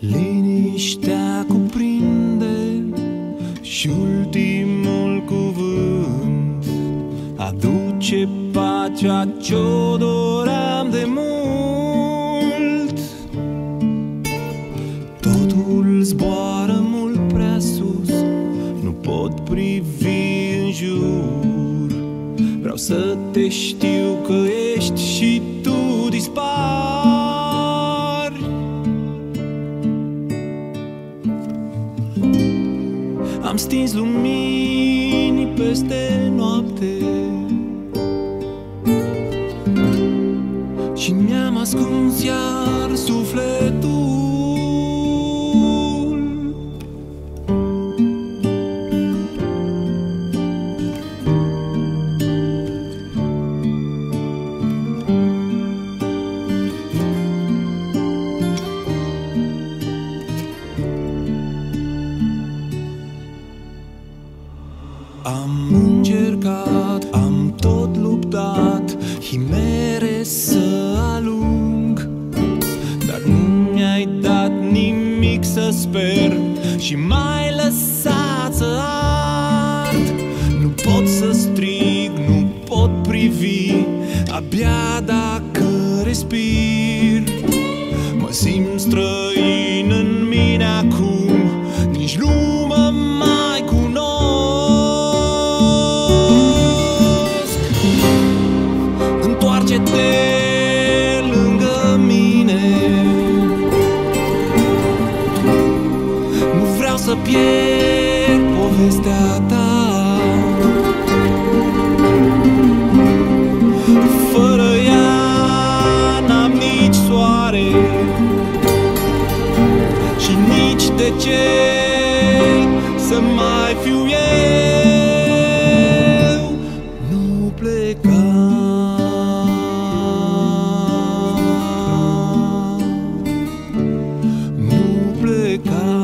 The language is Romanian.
Liniștea cuprinde și ultimul cuvânt. Aduce pacea ce-o doream de mult. Totul zboară mult prea sus Nu pot privi în jur. Vreau să te știu că ești și tu Am stins lumini peste noapte. Și mi-am ascuns iar sufletul Am încercat, am tot luptat Himere să alung. Dar nu mi-ai dat nimic să sper Și mai lăsat să ard. Nu pot să strig, nu pot privi Abia dacă respir. Mă simt străin pierd povestea ta. Fără ea n-am nici soare Și nici de ce să mai fiu eu. Nu pleca. Nu pleca.